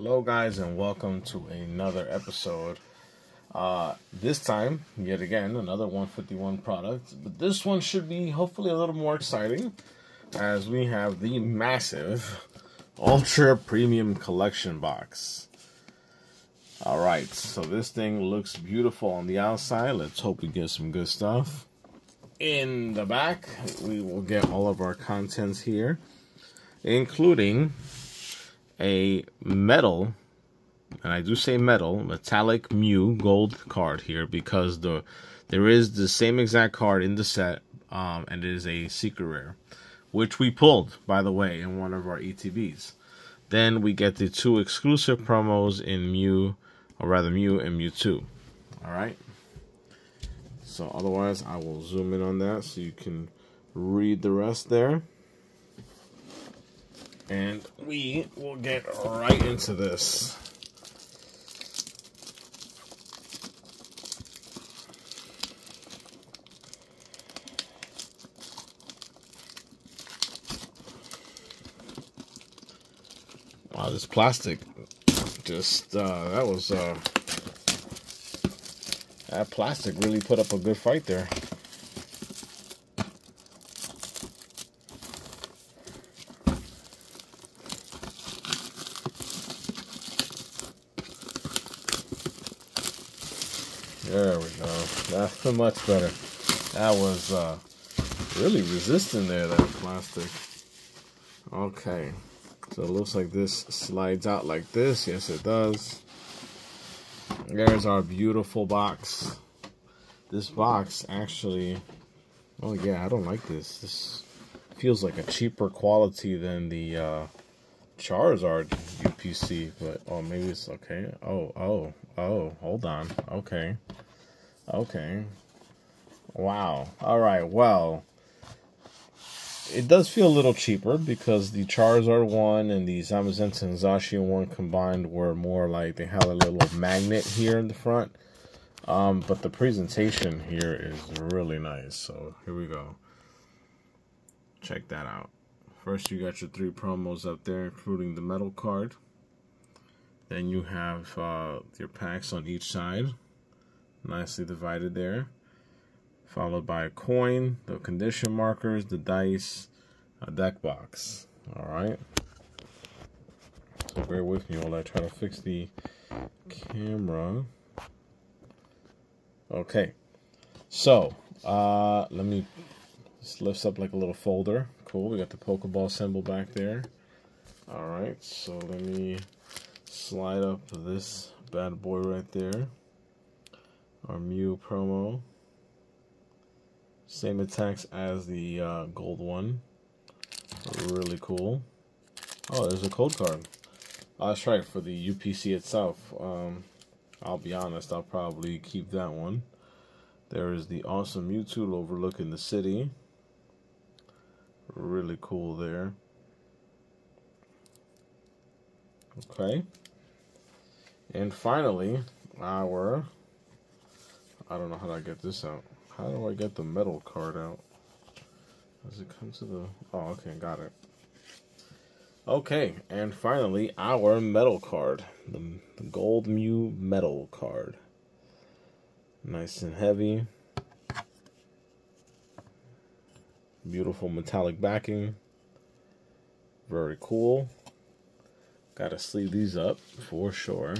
Hello, guys, and welcome to another episode. Uh, this time, yet again, another 151 product, but this one should be hopefully a little more exciting as we have the massive Ultra Premium Collection box. Alright, so this thing looks beautiful on the outside. Let's hope we get some good stuff. In the back, we will get all of our contents here, including a metal, and I do say metal, metallic Mew gold card here because the there is the same exact card in the set, um, and it is a secret rare, which we pulled, by the way, in one of our ETBs. Then we get the two exclusive promos in Mew, or rather Mew and Mewtwo. All right. So otherwise, I will zoom in on that so you can read the rest there. And we will get right into this. Wow, this plastic just, uh, that was, uh, that plastic really put up a good fight there. There we go. That's much better. That was uh, really resistant there, that plastic. Okay. So it looks like this slides out like this. Yes, it does. There's our beautiful box. This box actually, oh yeah, I don't like this. This feels like a cheaper quality than the uh, Charizard UPC, but oh, maybe it's okay. Oh, oh, oh, hold on. Okay. Okay. Wow. All right. Well, it does feel a little cheaper because the Charizard one and the Zamazenta and Zacian one combined were more like they had a little magnet here in the front. Um, but the presentation here is really nice. So here we go. Check that out. First, you got your three promos up there, including the metal card. Then you have uh, your packs on each side, nicely divided there. Followed by a coin, the condition markers, the dice, a deck box. All right. So bear with me while I try to fix the camera. Okay. So, uh, let me this lifts up like a little folder. Cool. We got the Pokeball symbol back there. All right. So let me slide up this bad boy right there. Our Mew promo. Same attacks as the uh, gold one. Really cool. Oh, there's a code card. Oh, that's right, for the UPC itself. Um, I'll be honest, I'll probably keep that one. There is the awesome Mewtwo overlooking the city. Really cool there. Okay. And finally, our... I don't know how to get this out. How do I get the metal card out? Does it come to the... Oh, okay, got it. Okay, and finally, our metal card. The, the Gold Mew metal card. Nice and heavy. Beautiful metallic backing. Very cool. Gotta sleeve these up for sure.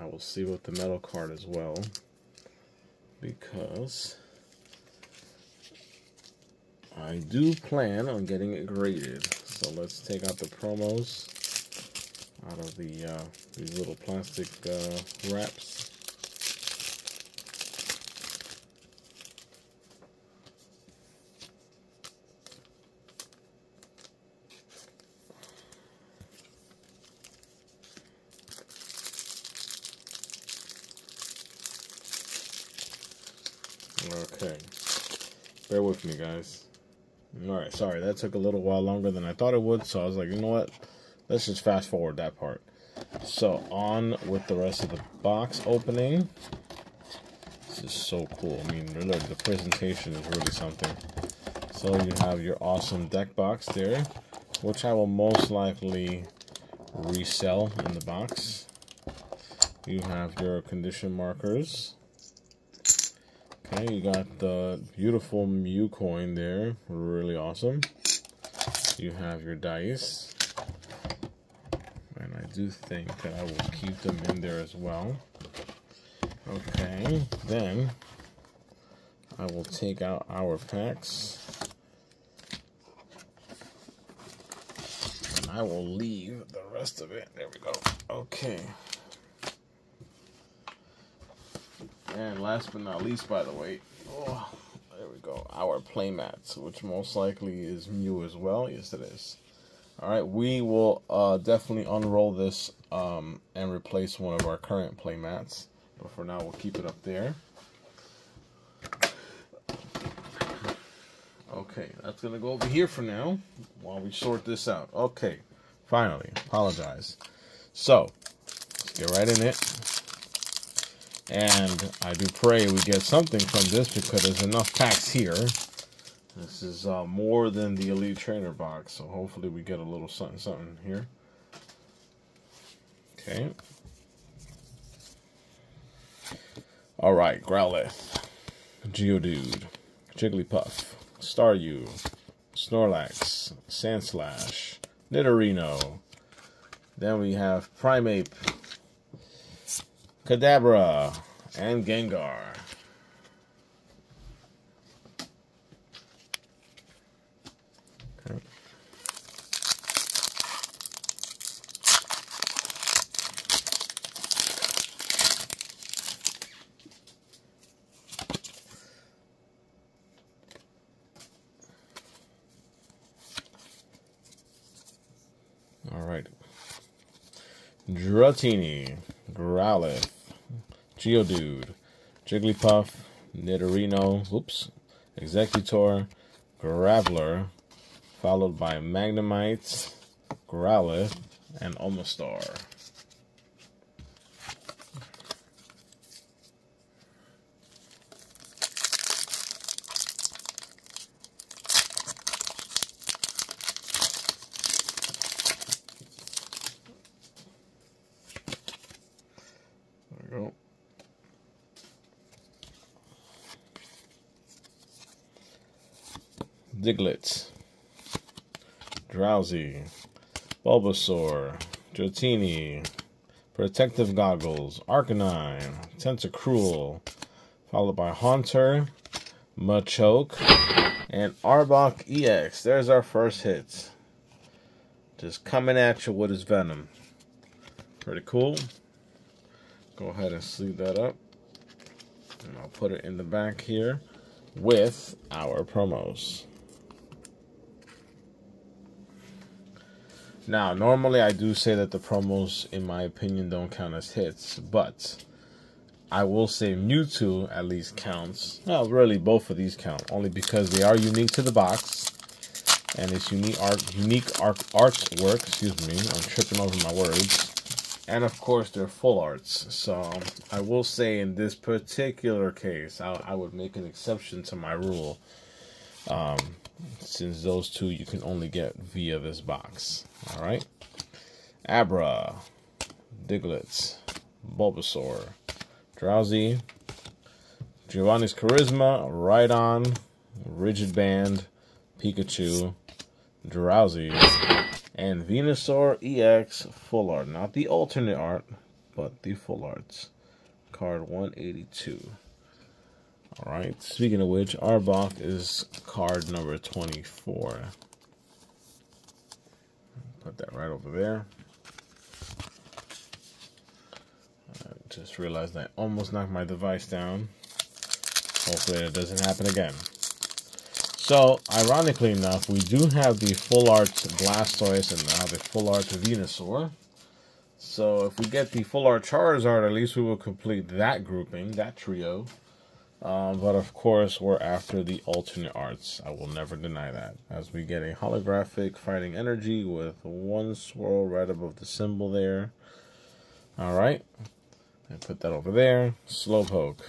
I will see with the metal card as well. Because I do plan on getting it graded. So let's take out the promos out of the uh, these little plastic uh, wraps. Okay. Bear with me, guys. Alright, sorry, that took a little while longer than I thought it would, so I was like, you know what? Let's just fast forward that part. So, on with the rest of the box opening. This is so cool. I mean, really, the presentation is really something. So, you have your awesome deck box there, which I will most likely resell in the box. You have your condition markers. Okay, you got the beautiful Mew coin there. Really awesome. You have your dice. And I do think that I will keep them in there as well. Okay, then I will take out our packs. And I will leave the rest of it. There we go. Okay. And last but not least, by the way, oh, there we go, our playmats, which most likely is Mew as well. Yes, it is. All right, we will uh, definitely unroll this um, and replace one of our current playmats. But for now, we'll keep it up there. Okay, that's going to go over here for now while we sort this out. Okay, finally, apologize. So, let's get right in it. And I do pray we get something from this because there's enough packs here. This is uh, more than the Elite Trainer box, so hopefully we get a little something something here. Okay. Alright, Growlithe, Geodude, Jigglypuff, Staryu, Snorlax, Sandslash, Nidorino. Then we have Primeape, Kadabra, and Gengar. All right. Dratini, Growlithe, Geodude, Jigglypuff, Nidorino, oops, Exeggutor, Graveler, followed by Magnemite, Growlithe, and Omastar. Diglett, Drowzee, Bulbasaur, Dratini, Protective Goggles, Arcanine, Tentacruel, followed by Haunter, Machoke, and Arbok EX. There's our first hit. Just coming at you with his venom. Pretty cool. Go ahead and sleeve that up. And I'll put it in the back here with our promos. Now, normally I do say that the promos, in my opinion, don't count as hits, but I will say Mewtwo at least counts. Well, really, both of these count, only because they are unique to the box, and it's unique art, unique art, artwork. Excuse me, I'm tripping over my words. And of course, they're full arts. So I will say, in this particular case, I, I would make an exception to my rule. Um, since those two you can only get via this box. All right. Abra, Diglett, Bulbasaur, Drowzee, Giovanni's Charisma, Rhydon, Rigid Band, Pikachu, Drowzee, and Venusaur EX Full Art. Not the alternate art, but the full arts. Card 182. Alright, speaking of which, Arbok is card number 24. Put that right over there. I just realized I almost knocked my device down. Hopefully it doesn't happen again. So, ironically enough, we do have the Full Art Blastoise and now the Full Art Venusaur. So, if we get the Full Art Charizard, at least we will complete that grouping, that trio. Um, but of course, we're after the alternate arts. I will never deny that. As we get a holographic fighting energy with one swirl right above the symbol there. Alright. I put that over there. Slowpoke.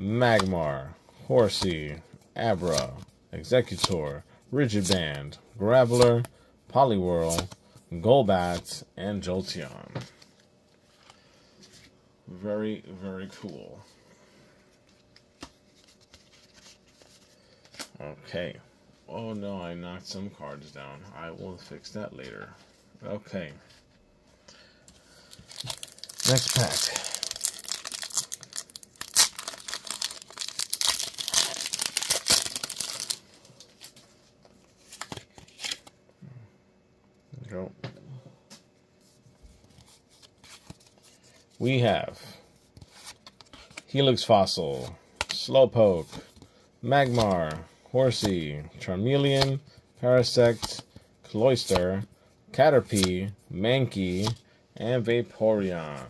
Magmar. Horsea. Abra. Exeggutor, Rigid Band. Graveler. Poliwhirl. Golbat, and Jolteon. Very, very cool. Okay. Oh no, I knocked some cards down. I will fix that later. Okay. Next pack. go. We have Helix Fossil, Slowpoke, Magmar, Horsea, Charmeleon, Parasect, Cloyster, Caterpie, Mankey, and Vaporeon.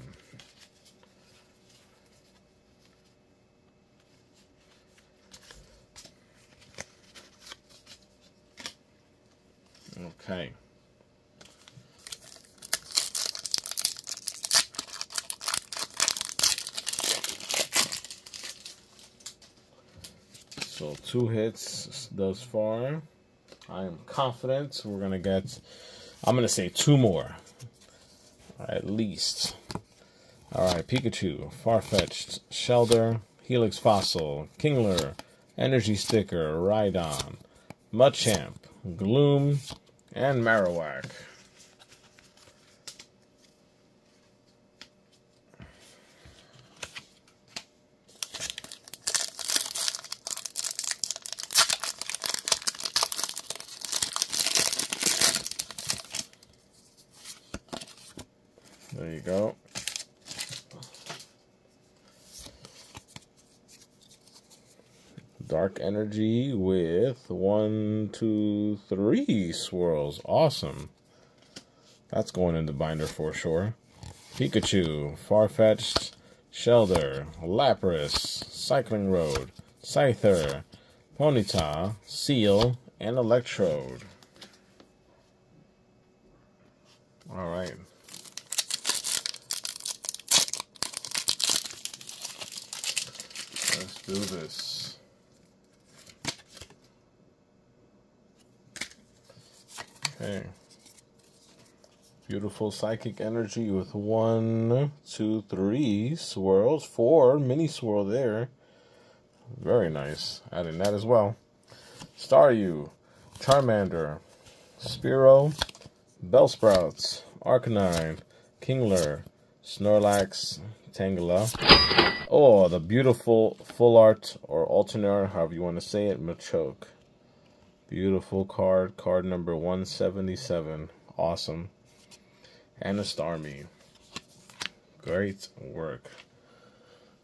Okay. So two hits thus far. I am confident we're gonna get. I'm gonna say two more, at least. All right, Pikachu, Farfetch'd, Shellder, Helix Fossil, Kingler, Energy Sticker, Rhydon, Machamp, Gloom, and Marowak. There you go. Dark Energy with one, two, three swirls. Awesome. That's going in the binder for sure. Pikachu, Farfetch'd, Shellder, Lapras, Cycling Road, Scyther, Ponyta, Seel, and Electrode. All right. Let's do this. Okay. Beautiful psychic energy with one, two, three swirls, four mini swirl there. Very nice. Adding that as well. Staryu, Charmander, Spearow, Bellsprouts, Arcanine, Kingler, Snorlax, Tangela. Oh, the beautiful full art or alternate, however you want to say it, Machoke. Beautiful card, card number 177. Awesome. And a Starmie. Great work.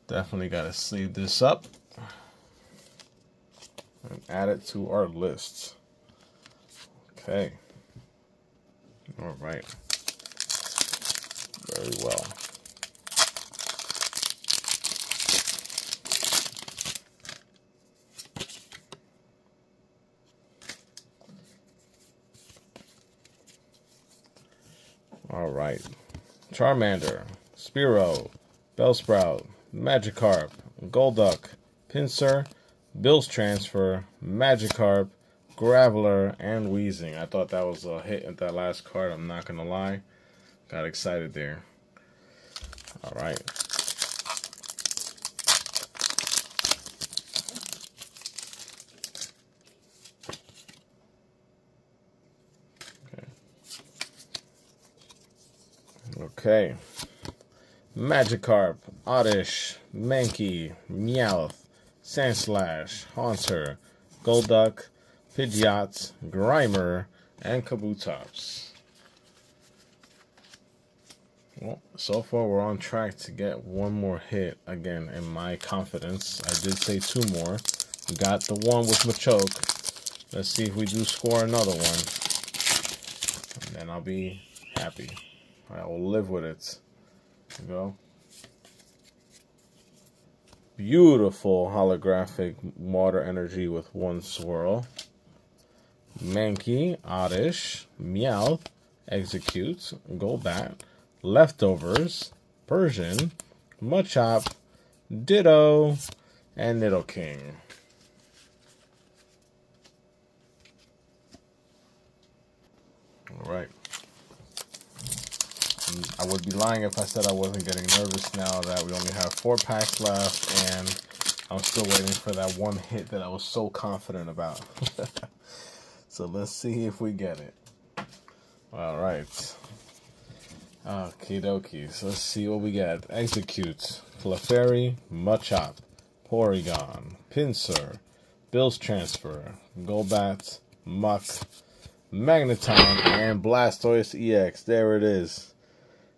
Definitely got to sleeve this up and add it to our list. Okay. All right. Very well. All right. Charmander, Spearow, Bellsprout, Magikarp, Golduck, Pinsir, Bill's Transfer, Magikarp, Graveler, and Weezing. I thought that was a hit at that last card. I'm not going to lie. Got excited there. All right. Okay. Magikarp, Oddish, Mankey, Meowth, Sandslash, Haunter, Golduck, Pidgeot, Grimer, and Kabutops. Well, so far we're on track to get one more hit again in my confidence. I did say two more. We got the one with Machoke. Let's see if we do score another one. And then I'll be happy. I will live with it. You go. Beautiful holographic water energy with one swirl. Mankey, Oddish, Meowth, Exeggcute, Golbat, Leftovers, Persian, Machop, Ditto, and Nidoking. King. All right. I would be lying if I said I wasn't getting nervous now that we only have four packs left and I'm still waiting for that one hit that I was so confident about. so let's see if we get it. All right. Okie dokie. So let's see what we get. Exeggcute, Clefairy, Machop, Porygon, Pinsir, Bill's Transfer, Golbat, Muk, Magneton, and Blastoise EX. There it is.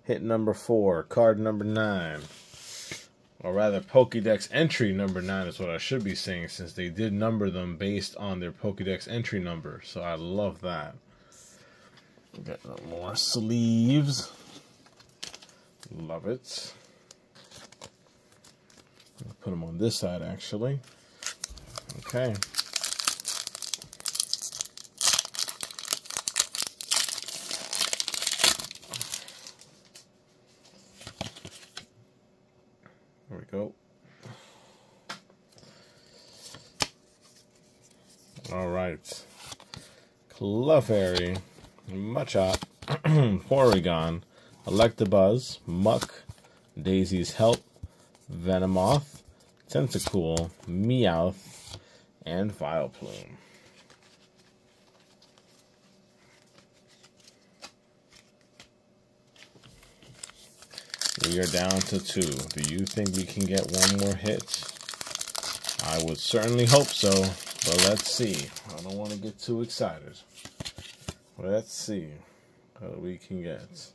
Hit number four, card number nine. Or rather, Pokedex entry number nine is what I should be saying since they did number them based on their Pokedex entry number. So I love that. Got more sleeves. Love it. Put them on this side actually. Okay. There we go. All right. Clefairy, Machop, Porygon, Electabuzz, Muk, Daisy's Help, Venomoth, Tentacool, Meowth, and Vileplume. We are down to two. Do you think we can get one more hit? I would certainly hope so, but let's see. I don't want to get too excited. Let's see what we can get.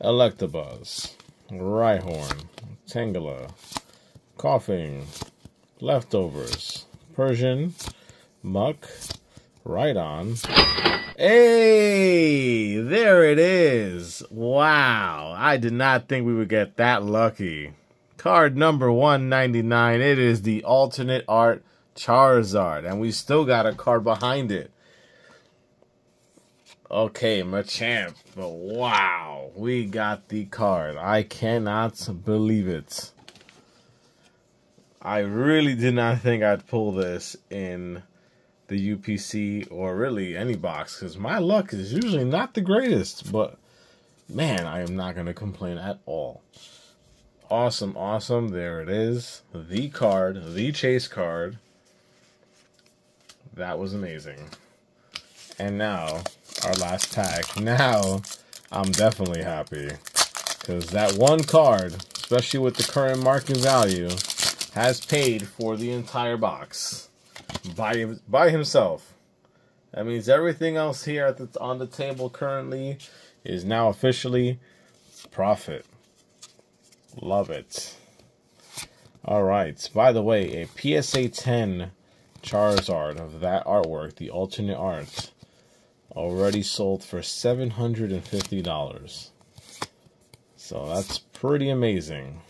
Electabuzz, Rhyhorn, Tangela, Koffing, Leftovers, Persian, Muk, Rhydon. Hey, there it is. Wow, I did not think we would get that lucky. Card number 199. It is the alternate art Charizard, and we still got a card behind it. Okay, Machamp, but wow, we got the card. I cannot believe it. I really did not think I'd pull this in the UPC or really any box because my luck is usually not the greatest, but man, I am not going to complain at all. Awesome, awesome. There it is. The card, the chase card. That was amazing. And now, our last pack. Now, I'm definitely happy. Because that one card, especially with the current market value, has paid for the entire box by, by himself. That means everything else here at the, on the table currently is now officially profit. Love it. All right. By the way, a PSA 10 Charizard of that artwork, the alternate art, already sold for $750. So that's pretty amazing.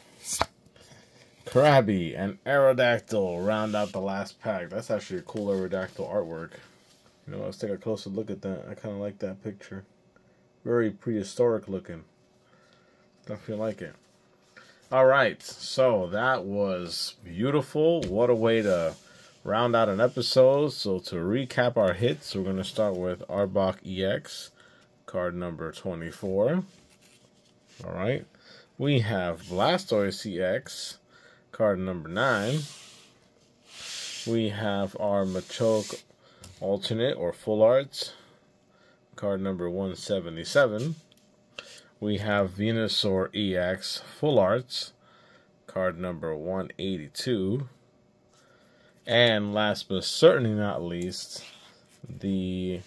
Krabby and Aerodactyl round out the last pack. That's actually a cool Aerodactyl artwork. You know, let's take a closer look at that. I kind of like that picture. Very prehistoric looking. Definitely like it. All right, so that was beautiful. What a way to round out an episode. So to recap our hits, we're going to start with Arbok EX, card number 24. All right. We have Blastoise EX, card number 9. We have our Machoke alternate or full arts, card number 177. We have Venusaur EX full arts, card number 182. And last but certainly not least, the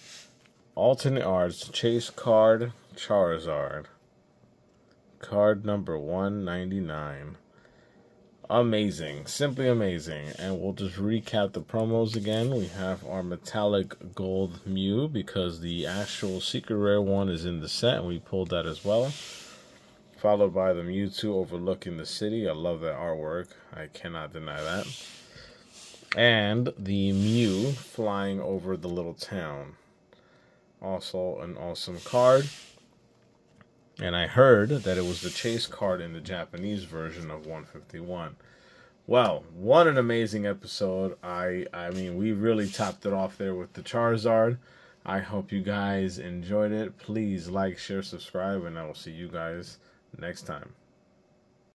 alternate arts chase card Charizard. Card number 199. Amazing. Simply amazing. And we'll just recap the promos again. We have our metallic gold Mew because the actual secret rare one is in the set and we pulled that as well. Followed by the Mewtwo overlooking the city. I love that artwork. I cannot deny that and the Mew flying over the little town. Also, an awesome card. And I heard that it was the chase card in the Japanese version of 151. Well, what an amazing episode. I I mean, we really topped it off there with the Charizard. I hope you guys enjoyed it. Please like, share, subscribe, and I will see you guys next time.